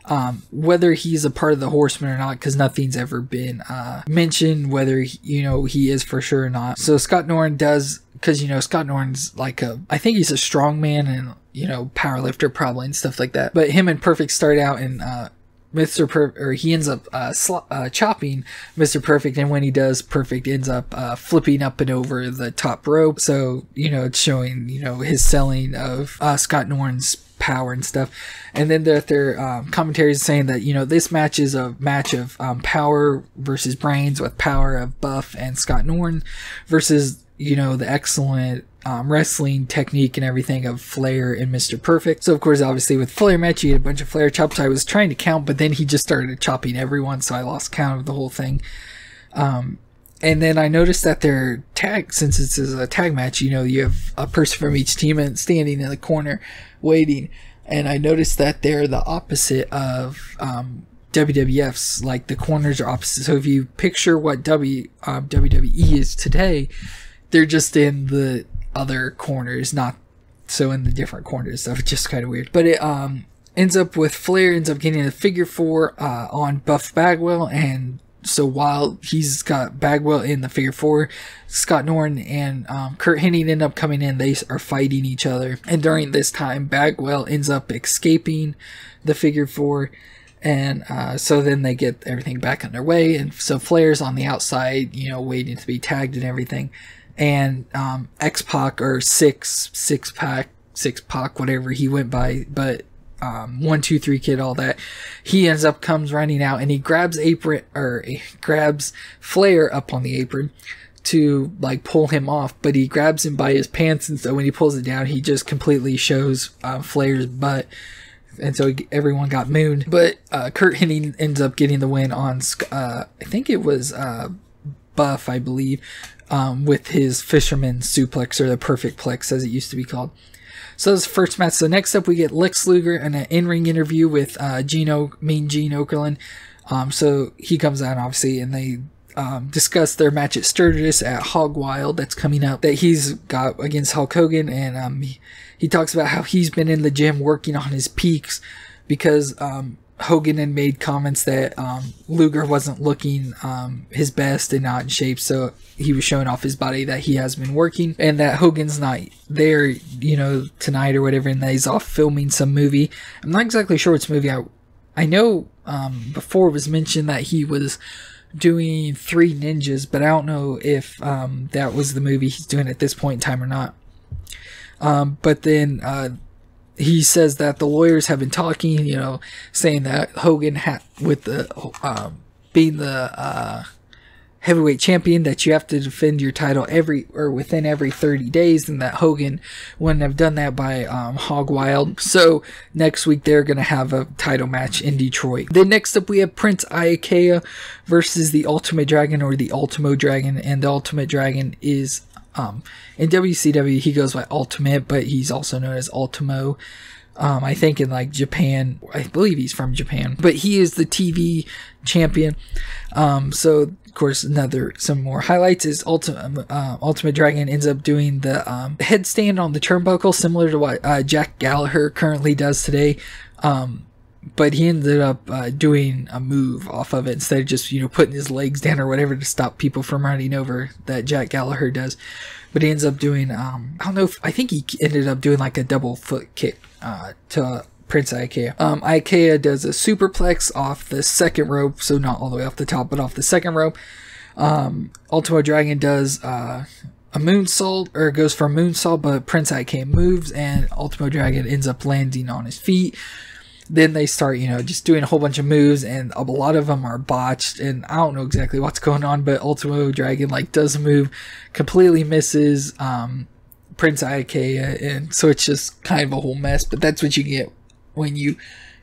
Um, whether he's a part of the Horsemen or not, because nothing's ever been uh, mentioned whether he, you know he is for sure or not. So Scott Norton does because you know Scott Norton's like a I think he's a strong man and you know power lifter probably and stuff like that. But him and Perfect start out and uh, Mr. Perfect or he ends up uh, uh, chopping Mr. Perfect, and when he does, Perfect ends up uh, flipping up and over the top rope. So you know it's showing you know his selling of uh, Scott Norton's power and stuff. And then their, their um, commentaries saying that, you know, this match is a match of um, power versus brains with power of Buff and Scott Norton versus you know, the excellent um, wrestling technique and everything of Flair and Mr. Perfect. So, of course, obviously with Flair match, you had a bunch of Flair chops. I was trying to count, but then he just started chopping everyone, so I lost count of the whole thing. Um, and then I noticed that their tag, since this is a tag match, you know, you have a person from each team and standing in the corner waiting. And I noticed that they're the opposite of um, WWF's, like the corners are opposite. So if you picture what W um, WWE is today, they're just in the other corners, not so in the different corners. So it's just kind of weird. But it um ends up with Flair ends up getting a figure four uh, on Buff Bagwell, and so while he's got Bagwell in the figure four, Scott Norton and um, Curt Hennig end up coming in. They are fighting each other, and during this time, Bagwell ends up escaping the figure four. And uh, so then they get everything back underway, and so Flair's on the outside, you know, waiting to be tagged and everything and um, X Pac or Six Six Pack Six Pac whatever he went by, but um, one two three kid all that he ends up comes running out and he grabs apron or he grabs Flair up on the apron to like pull him off, but he grabs him by his pants and so when he pulls it down, he just completely shows uh, Flair's butt. And so everyone got mooned, but uh, Curt Hennig ends up getting the win on. Uh, I think it was uh, Buff, I believe, um, with his fisherman suplex or the perfect plex as it used to be called. So that's the first match. So next up we get Lex Luger and an in-ring interview with uh, Gino, Mean Gene Okerlund. Um, so he comes out obviously and they um, discuss their match at Sturgis at Hog Wild that's coming up that he's got against Hulk Hogan and um, he, he talks about how he's been in the gym working on his peaks because um, Hogan had made comments that um, Luger wasn't looking um, his best and not in shape, so he was showing off his body that he has been working, and that Hogan's not there, you know, tonight or whatever, and that he's off filming some movie. I'm not exactly sure which movie. I, I know um, before it was mentioned that he was doing Three Ninjas, but I don't know if um, that was the movie he's doing at this point in time or not. Um, but then uh, he says that the lawyers have been talking, you know, saying that Hogan with the um, being the uh, heavyweight champion that you have to defend your title every or within every 30 days, and that Hogan wouldn't have done that by um, Hog Wild. So next week they're gonna have a title match in Detroit. Then next up we have Prince Iaukea versus the Ultimate Dragon or the Ultimo Dragon, and the Ultimate Dragon is um, in WCW, he goes by Ultimate, but he's also known as Ultimo. Um, I think in like Japan, I believe he's from Japan, but he is the TV champion. Um, so of course, another some more highlights is Ultimate uh, Ultimate Dragon ends up doing the um, headstand on the turnbuckle, similar to what uh, Jack Gallagher currently does today. Um, but he ended up uh, doing a move off of it instead of just you know putting his legs down or whatever to stop people from running over that Jack Gallagher does. But he ends up doing um, I don't know if I think he ended up doing like a double foot kick uh, to Prince Iaukea. Um, Iaukea does a superplex off the second rope, so not all the way off the top, but off the second rope. Um, Ultimo Dragon does uh, a moonsault, or goes for a moonsault, but Prince Iaukea moves, and Ultimo Dragon ends up landing on his feet then they start, you know, just doing a whole bunch of moves, and a lot of them are botched. And I don't know exactly what's going on, but Ultimo Dragon like does a move, completely misses um, Prince Iaukea, and so it's just kind of a whole mess. But that's what you get when you,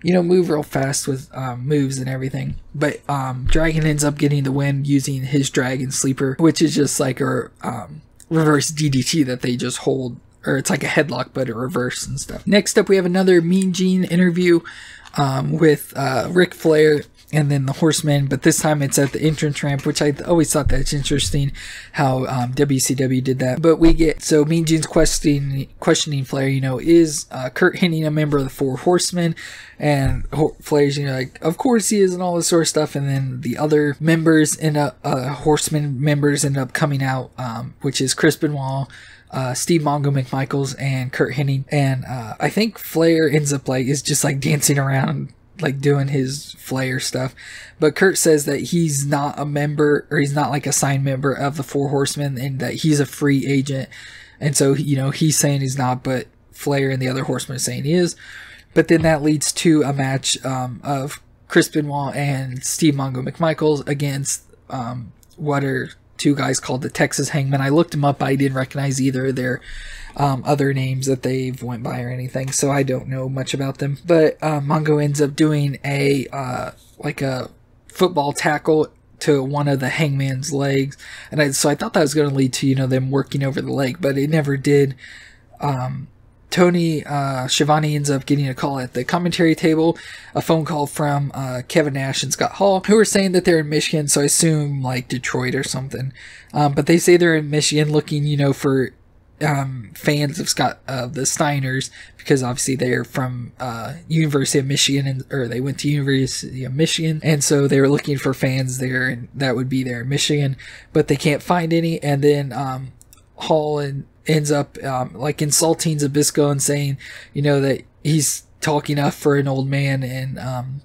you know, move real fast with um, moves and everything. But um, Dragon ends up getting the win using his Dragon Sleeper, which is just like a um, reverse DDT that they just hold or it's like a headlock but a reverse and stuff. Next up, we have another Mean Gene interview um, with uh, Ric Flair and then the Horseman, but this time it's at the entrance ramp, which I always thought that's interesting how um, WCW did that. But we get so Mean Gene's questioning questioning Flair, you know, is uh, Curt Hennig a member of the Four Horsemen? And Flair's, you know, like, of course he is, and all this sort of stuff. And then the other members end up, uh, Horseman members end up coming out, um, which is Chris Benoit uh, Steve Mongo McMichaels and Curt Hennig. And uh, I think Flair ends up like is just like dancing around like doing his Flair stuff. But Curt says that he's not a member or he's not like a signed member of the Four Horsemen and that he's a free agent. And so, you know, he's saying he's not, but Flair and the other horsemen are saying he is. But then that leads to a match um, of Chris Benoit and Steve Mongo McMichaels against um, what are two guys called the Texas Hangman. I looked them up. I didn't recognize either of their um, other names that they've went by or anything, so I don't know much about them. But uh, Mongo ends up doing a uh, like a football tackle to one of the hangman's legs, and I, so I thought that was going to lead to you know them working over the leg, but it never did. Um, Tony uh, Schiavone ends up getting a call at the commentary table, a phone call from uh, Kevin Nash and Scott Hall, who are saying that they're in Michigan, so I assume like Detroit or something. Um, but they say they're in Michigan looking, you know, for um, fans of Scott uh, the Steiners because obviously they're from uh, University of Michigan and or they went to University of Michigan and so they were looking for fans there and that would be there in Michigan, but they can't find any. And then um, Hall and ends up um, like insulting Zbyszko and saying, you know, that he's talking up for an old man and um,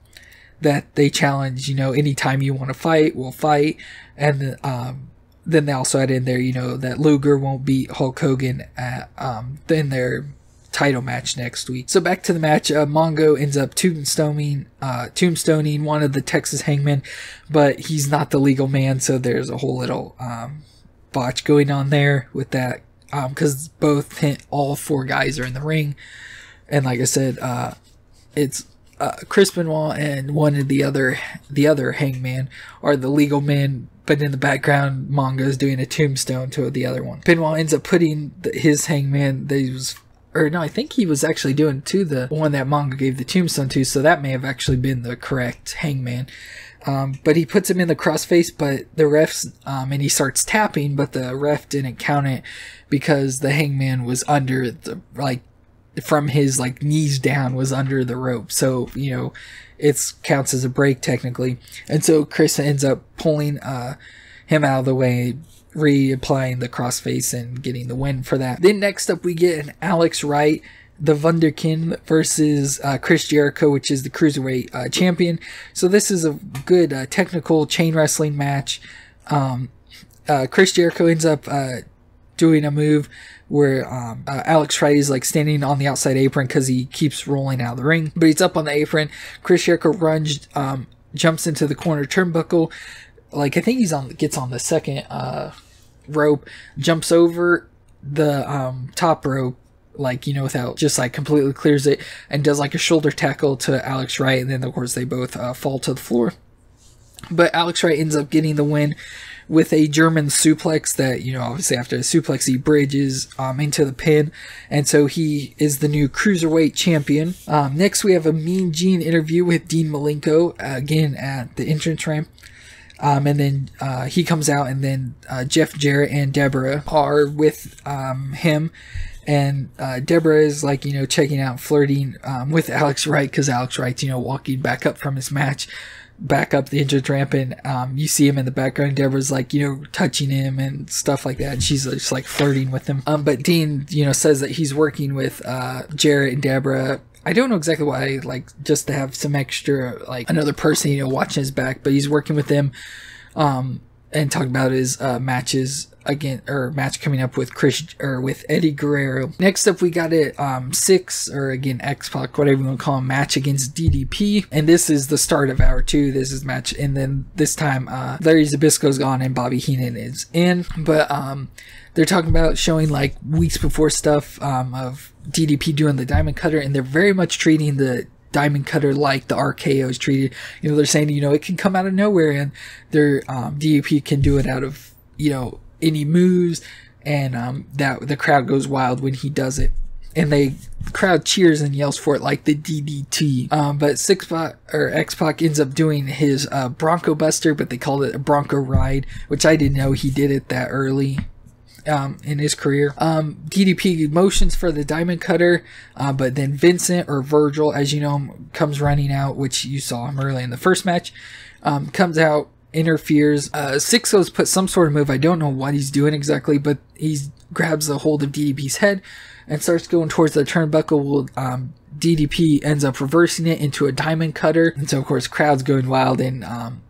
that they challenge, you know, anytime you want to fight, we'll fight. And um, then they also add in there, you know, that Luger won't beat Hulk Hogan at, um, in their title match next week. So back to the match, uh, Mongo ends up tombstoning, uh, tombstoning one of the Texas Hangmen, but he's not the legal man, so there's a whole little um, botch going on there with that because um, both all four guys are in the ring, and like I said, uh, it's uh, Chris Benoit and one of the other the other Hangman are the legal men, but in the background, Mongo's doing a tombstone to the other one. Benoit ends up putting the, his Hangman that he was. Or no, I think he was actually doing to the one that Mongo gave the tombstone to, so that may have actually been the correct hangman. Um, but he puts him in the crossface, but the refs, um, and he starts tapping, but the ref didn't count it because the hangman was under the, like, from his, like, knees down was under the rope. So, you know, it counts as a break technically. And so Chris ends up pulling, uh, him out of the way, reapplying the crossface and getting the win for that. Then next up we get an Alex Wright the Wunderkind versus uh, Chris Jericho, which is the cruiserweight uh, champion. So this is a good uh, technical chain wrestling match. Um, uh, Chris Jericho ends up uh, doing a move where um, uh, Alex Wright is like standing on the outside apron because he keeps rolling out of the ring, but he's up on the apron. Chris Jericho runs, um, jumps into the corner turnbuckle. Like I think he's on gets on the second rope, jumps over the um, top rope like you know without just like completely clears it and does like a shoulder tackle to Alex Wright and then of course they both uh, fall to the floor but Alex Wright ends up getting the win with a German suplex that, you know, obviously after a suplex, he bridges um, into the pin. And so he is the new cruiserweight champion. Um, next, we have a Mean Gene interview with Dean Malenko, again at the entrance ramp. Um, and then uh, he comes out, and then uh, Jeff Jarrett and Deborah are with um, him. And uh, Deborah is like, you know, checking out, flirting um, with Alex Wright because Alex Wright's, you know, walking back up from his match back up the injured ramp and um, you see him in the background. Deborah's like, you know, touching him and stuff like that. And she's just like flirting with him. Um, but Dean, you know, says that he's working with uh, Jarrett and Deborah. I don't know exactly why, like just to have some extra, like another person, you know, watching his back, but he's working with them. Um, and talking about his uh, matches again or match coming up with Chris or with Eddie Guerrero. Next up, we got it um six or again X Pac, whatever you want to call him, match against DDP, and this is the start of hour two. This is match, and then this time uh Larry Zbyszko's gone and Bobby Heenan is in, but um they're talking about showing like weeks before stuff um of DDP doing the diamond cutter, and they're very much treating the diamond cutter like the RKO is treated. You know, they're saying, you know, it can come out of nowhere and their um, DDP can do it out of, you know, any moves and um, that the crowd goes wild when he does it. And they crowd cheers and yells for it like the DDT. Um, but Six Pac or X Pac ends up doing his uh, Bronco Buster, but they called it a Bronco Ride, which I didn't know he did it that early um, in his career. Um, DDP motions for the diamond cutter, uh, but then Vincent or Virgil, as you know, comes running out, which you saw him early in the first match, um, comes out, interferes. Uh, Sixos put some sort of move. I don't know what he's doing exactly, but he grabs the hold of DDP's head and starts going towards the turnbuckle. Um, DDP ends up reversing it into a diamond cutter, and so of course, crowd's going wild and um,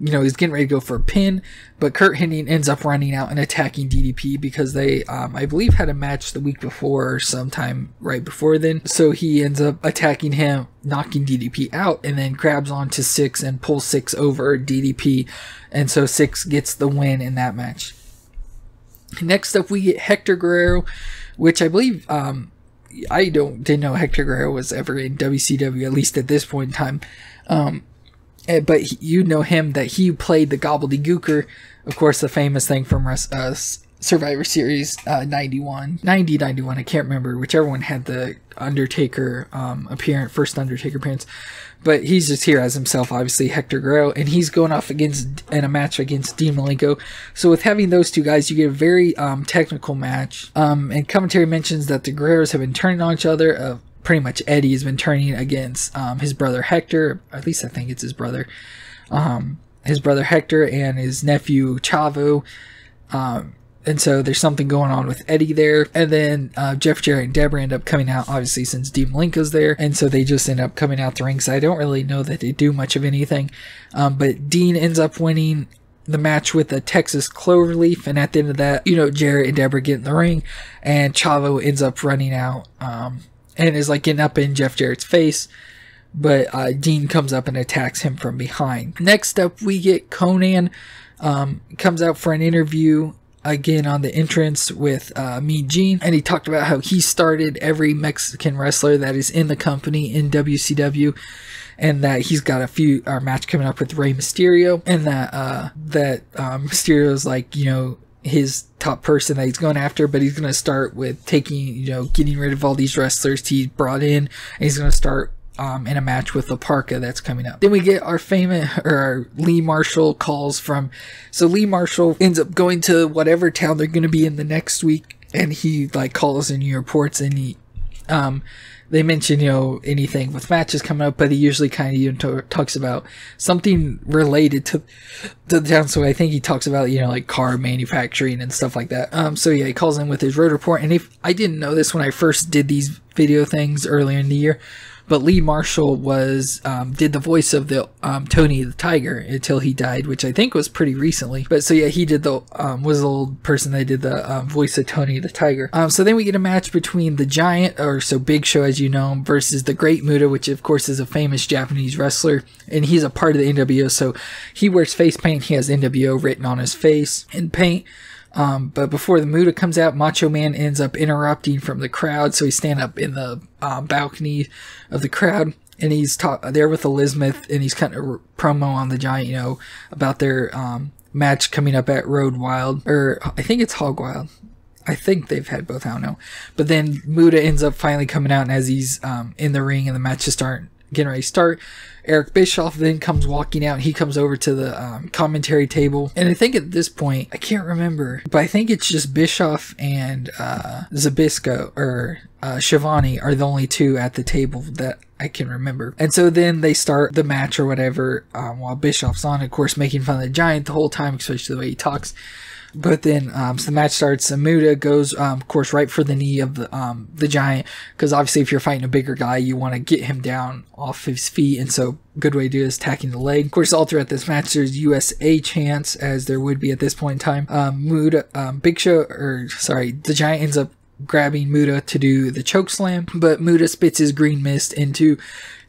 you know, he's getting ready to go for a pin, but Curt Hennig ends up running out and attacking DDP because they, um, I believe, had a match the week before or sometime right before then. So he ends up attacking him, knocking DDP out, and then grabs onto Six and pulls Six over DDP. And so Six gets the win in that match. Next up, we get Hector Guerrero, which I believe, um, I don't didn't know Hector Guerrero was ever in WCW, at least at this point in time. Um, Eh, but you know him that he played the Gobbledy Gooker, of course, the famous thing from uh, Survivor Series uh, 91, 90, 91, I can't remember, whichever one had the Undertaker um, appearance, first Undertaker appearance. But he's just here as himself, obviously, Hector Guerrero, and he's going off against in a match against Dean Malenko. So with having those two guys, you get a very um, technical match. Um, and commentary mentions that the Guerreros have been turning on each other. Uh, pretty much Eddie has been turning against um, his brother Hector. At least I think it's his brother. Um, his brother Hector and his nephew Chavo. Um, and so there's something going on with Eddie there. And then uh, Jeff Jarrett and Deborah end up coming out, obviously, since Dean Malenko's there. And so they just end up coming out the ring. ringside. I don't really know that they do much of anything. Um, but Dean ends up winning the match with a Texas Cloverleaf. And at the end of that, you know, Jarrett and Deborah get in the ring. And Chavo ends up running out. Um, and is like getting up in Jeff Jarrett's face. But uh, Dean comes up and attacks him from behind. Next up, we get Konnan um, comes out for an interview again on the entrance with uh, Mean Gene, and he talked about how he started every Mexican wrestler that is in the company in WCW, and that he's got a few our match coming up with Rey Mysterio, and that uh, that um, Mysterio's like you know his top person that he's going after, but he's going to start with taking, you know, getting rid of all these wrestlers he brought in, and he's going to start um, in a match with the Parka that's coming up. Then we get our famous, or our Lee Marshall calls from, so Lee Marshall ends up going to whatever town they're going to be in the next week, and he like calls and he reports and he, um, they mention, you know, anything with matches coming up, but he usually kind of you know, talks about something related to, to the town. So I think he talks about, you know, like car manufacturing and stuff like that. Um, so yeah, he calls in with his road report. And if I didn't know this when I first did these video things earlier in the year, but Lee Marshall was um, did the voice of the um, Tony the Tiger until he died, which I think was pretty recently. But so yeah, he did the um, was the old person that did the um, voice of Tony the Tiger. Um, so then we get a match between the Giant, or so Big Show as you know versus the Great Muta, which of course is a famous Japanese wrestler, and he's a part of the NWO. So he wears face paint. He has NWO written on his face in paint. Um, but before the Muta comes out, Macho Man ends up interrupting from the crowd, so he stand up in the um, balcony of the crowd, and he's there with Elizabeth, and he's cutting a promo on the Giant, you know, about their um, match coming up at Road Wild, or I think it's Hog Wild. I think they've had both. I don't know. But then Muta ends up finally coming out, and as he's um, in the ring and the matches start getting ready to start, Eric Bischoff then comes walking out. He comes over to the um, commentary table, and I think at this point I can't remember, but I think it's just Bischoff and uh, Zbyszko or uh, Schiavone are the only two at the table that I can remember. And so then they start the match or whatever um, while Bischoff's on, of course, making fun of the Giant the whole time, especially the way he talks. But then, um, so the match starts. Muta goes, um, of course, right for the knee of the um, the giant, because obviously, if you're fighting a bigger guy, you want to get him down off his feet, and so good way to do is attacking the leg. Of course, all throughout this match, there's USA chance, as there would be at this point in time. Um, Muta, um, Big Show, or sorry, the giant ends up grabbing Muta to do the choke slam, but Muta spits his green mist into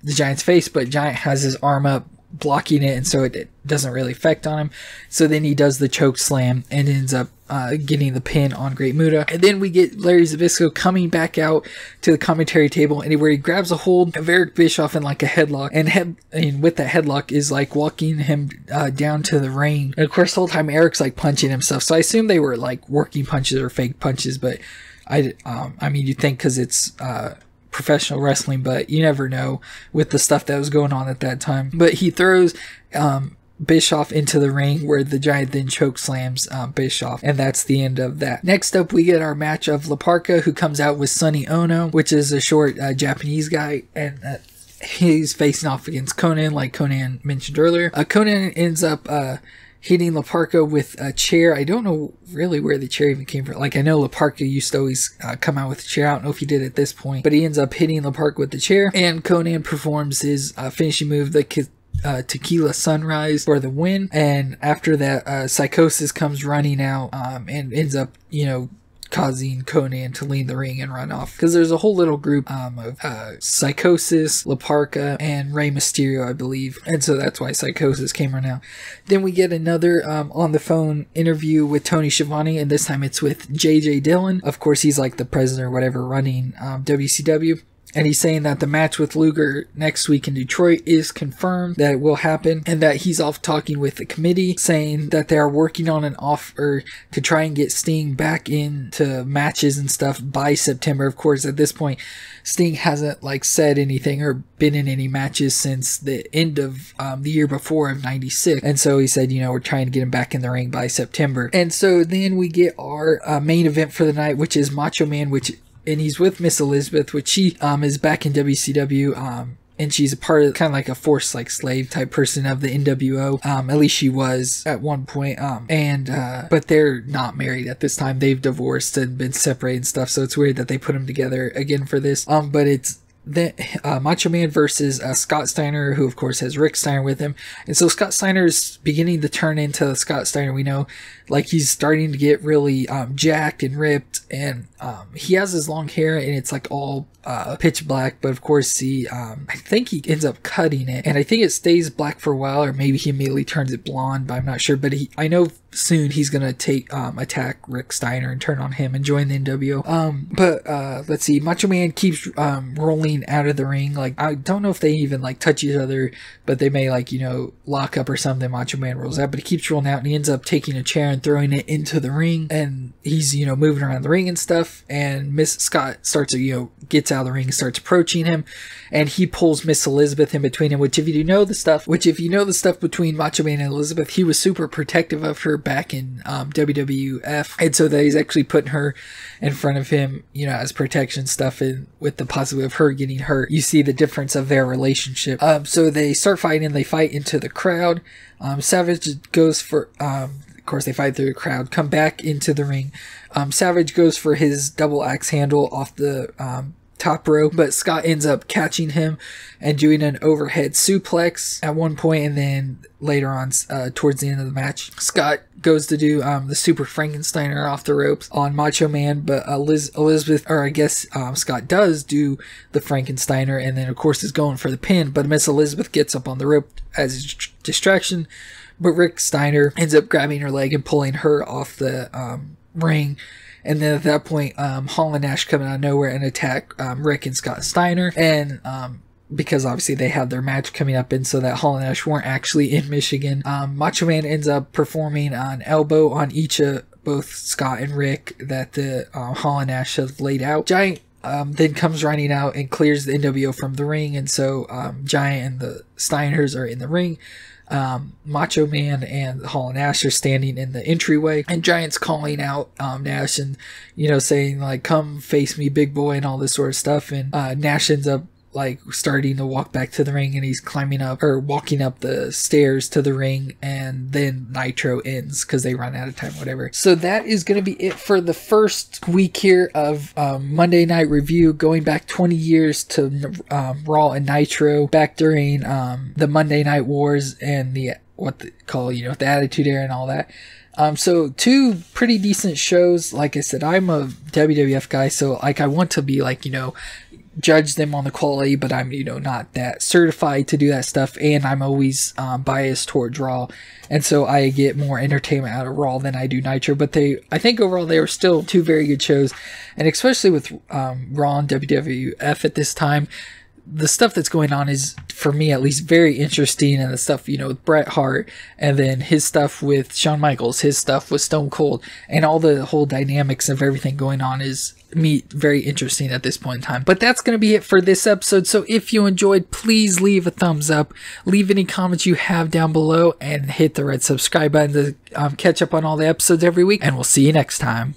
the giant's face, but Giant has his arm up blocking it, and so it, it, doesn't really affect on him. So then he does the choke slam and ends up uh, getting the pin on Great Muta. And then we get Larry Zbyszko coming back out to the commentary table, and where he grabs a hold of Eric Bischoff in like a headlock, and head and with that headlock is like walking him uh, down to the ring. And of course, the whole time Eric's like punching himself. So I assume they were like working punches or fake punches, but I um, I mean you think because it's uh, professional wrestling, but you never know with the stuff that was going on at that time. But he throws um, Bischoff into the ring where the giant then choke slams um, Bischoff, and that's the end of that. Next up, we get our match of La Parka, who comes out with Sonny Ono, which is a short uh, Japanese guy, and uh, he's facing off against Konnan, like Konnan mentioned earlier. Uh, Konnan ends up uh, hitting La Parka with a chair. I don't know really where the chair even came from. Like, I know La Parka used to always uh, come out with a chair. I don't know if he did at this point, but he ends up hitting La Parka with the chair. And Konnan performs his uh, finishing move, the uh, Tequila Sunrise for the win. And after that, uh, Psicosis comes running out um, and ends up, you know, causing Konnan to leave the ring and run off. Because there's a whole little group um, of uh, Psicosis, La Parka, and Rey Mysterio, I believe. And so that's why Psicosis came running out. Then we get another um, on the phone interview with Tony Schiavone, and this time it's with JJ Dillon. Of course, he's like the president or whatever running um, WCW. And he's saying that the match with Luger next week in Detroit is confirmed that it will happen and that he's off talking with the committee saying that they are working on an offer to try and get Sting back into matches and stuff by September. Of course, at this point, Sting hasn't like said anything or been in any matches since the end of um, the year before of 96. And so he said, you know, we're trying to get him back in the ring by September. And so then we get our uh, main event for the night, which is Macho Man, which and he's with Miss Elizabeth, which she um is back in WCW. Um, and she's a part of kind of like a forced like slave type person of the NWO. Um, at least she was at one point. Um, and uh, but they're not married at this time. They've divorced and been separated and stuff. So it's weird that they put them together again for this. Um, but it's the uh, Macho Man versus uh, Scott Steiner, who of course has Rick Steiner with him, and so Scott Steiner is beginning to turn into the Scott Steiner we know, like he's starting to get really um, jacked and ripped, and um, he has his long hair and it's like all uh, pitch black, but of course he, um, I think he ends up cutting it, and I think it stays black for a while, or maybe he immediately turns it blonde, but I'm not sure. But he, I know soon he's gonna take um, attack Rick Steiner and turn on him and join the NWO. Um, but uh, let's see, Macho Man keeps um, rolling out of the ring. Like I don't know if they even like touch each other, but they may like you know lock up or something. Macho Man rolls out, but he keeps rolling out, and he ends up taking a chair and throwing it into the ring, and he's you know moving around the ring and stuff. And Miss Scott starts you know gets out of the ring, starts approaching him, and he pulls Miss Elizabeth in between him. Which, if you know the stuff, which if you know the stuff between Macho Man and Elizabeth, he was super protective of her back in um, WWF, and so that he's actually putting her in front of him, you know, as protection stuff, and with the possibility of her getting hurt, you see the difference of their relationship. Um, so they start fighting. And they fight into the crowd. Um, Savage goes for um, course, they fight through the crowd, come back into the ring. Um, Savage goes for his double axe handle off the um, top rope, but Scott ends up catching him and doing an overhead suplex at one point, and then later on, uh, towards the end of the match, Scott goes to do um, the Super Frankensteiner off the ropes on Macho Man, but Liz- Elizabeth, or I guess um, Scott does do the Frankensteiner, and then of course is going for the pin, but Miss Elizabeth gets up on the rope as a distraction, but Rick Steiner ends up grabbing her leg and pulling her off the um, ring and then at that point, um, Hall and Nash come out of nowhere and attack um, Rick and Scott Steiner. And um, because obviously they have their match coming up, and so that Hall and Nash weren't actually in Michigan. Um, Macho Man ends up performing an elbow on each of both Scott and Rick that the uh, Hall and Nash have laid out. Giant um, then comes running out and clears the NWO from the ring, and so um, Giant and the Steiners are in the ring. Um, Macho Man and Hall and Nash are standing in the entryway, and Giant's calling out um, Nash and you know saying like "Come face me, big boy" and all this sort of stuff. And uh, Nash ends up like starting to walk back to the ring and he's climbing up or walking up the stairs to the ring and then nitro ends because they run out of time whatever so that is going to be it for the first week here of um, monday night review going back 20 years to um, raw and nitro back during um, the monday night wars and the what they call you know the attitude era and all that um, so two pretty decent shows. Like I said, I'm a WWF guy, so like I want to be like you know judge them on the quality, but I'm, you know, not that certified to do that stuff. And I'm always um, biased toward Raw. And so I get more entertainment out of Raw than I do Nitro. But they, I think overall they were still two very good shows. And especially with um, Raw and WWF at this time, the stuff that's going on is for me at least very interesting and the stuff you know with Bret Hart and then his stuff with Shawn Michaels his stuff with Stone Cold and all the whole dynamics of everything going on is me very interesting at this point in time. But that's going to be it for this episode so if you enjoyed please leave a thumbs up leave any comments you have down below and hit the red subscribe button to um, catch up on all the episodes every week and we'll see you next time